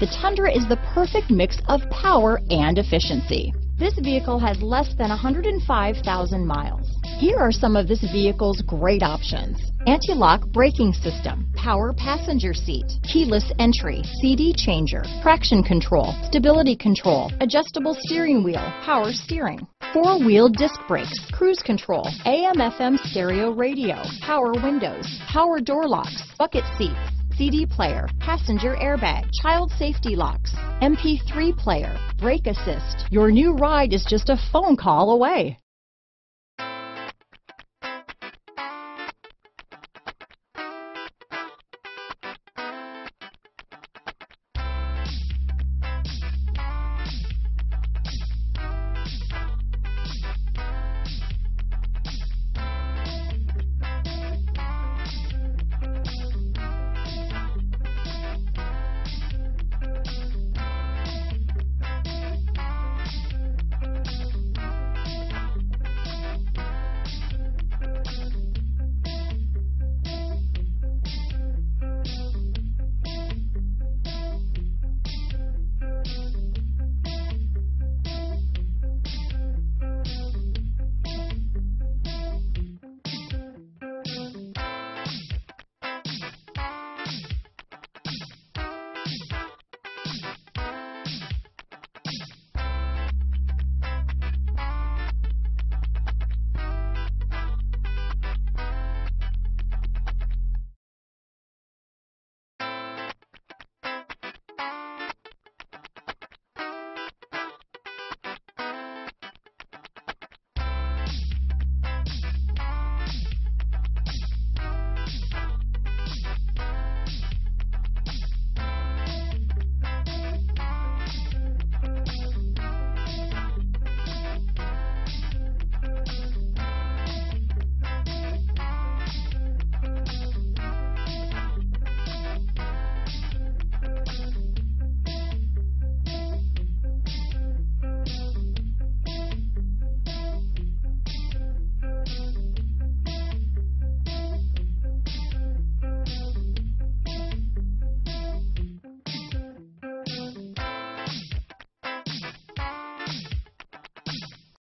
the Tundra is the perfect mix of power and efficiency. This vehicle has less than 105,000 miles. Here are some of this vehicle's great options. Anti-lock braking system, power passenger seat, keyless entry, CD changer, traction control, stability control, adjustable steering wheel, power steering, four-wheel disc brakes, cruise control, AM FM stereo radio, power windows, power door locks, bucket seats, CD player, passenger airbag, child safety locks, MP3 player, brake assist. Your new ride is just a phone call away.